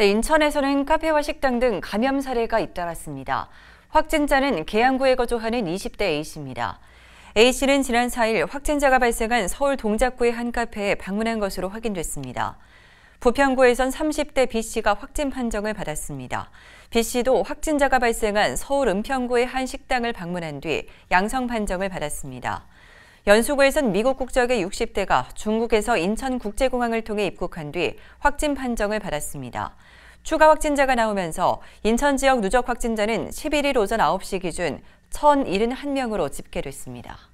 네, 인천에서는 카페와 식당 등 감염 사례가 잇따랐습니다. 확진자는 계양구에 거주하는 20대 A씨입니다. A씨는 지난 4일 확진자가 발생한 서울 동작구의 한 카페에 방문한 것으로 확인됐습니다. 부평구에선 30대 B씨가 확진 판정을 받았습니다. B씨도 확진자가 발생한 서울 은평구의 한 식당을 방문한 뒤 양성 판정을 받았습니다. 연수구에선 미국 국적의 60대가 중국에서 인천국제공항을 통해 입국한 뒤 확진 판정을 받았습니다. 추가 확진자가 나오면서 인천 지역 누적 확진자는 11일 오전 9시 기준 1,071명으로 집계됐습니다.